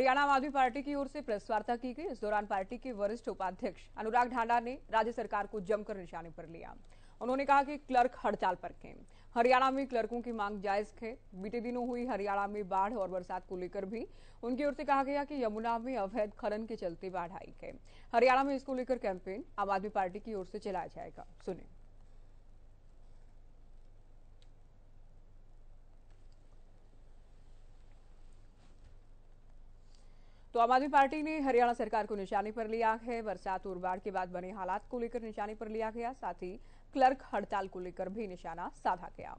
हरियाणा आम आदमी पार्टी की ओर से प्रेस वार्ता की गई। इस दौरान पार्टी के वरिष्ठ उपाध्यक्ष अनुराग ढांडा ने राज्य सरकार को जमकर निशाने पर लिया। उन्होंने कहा कि क्लर्क हड़ताल पर थे। हरियाणा में क्लर्कों की मांग जायज़ है। बीते दिनों हुई हरियाणा में बाढ़ और बरसात को लेकर भी उनकी ओर से कहा गया कि यमुना में अवैध खनन के चलते बाढ़ आई है। हरियाणा में इसको लेकर कैंपेन आम आदमी पार्टी की ओर से चलाया जाएगा। सुनिए। तो आम आदमी पार्टी ने हरियाणा सरकार को निशाने पर लिया है। बरसात और बाढ़ के बाद बने हालात को लेकर निशाने पर लिया गया, साथ ही क्लर्क हड़ताल को लेकर भी निशाना साधा गया।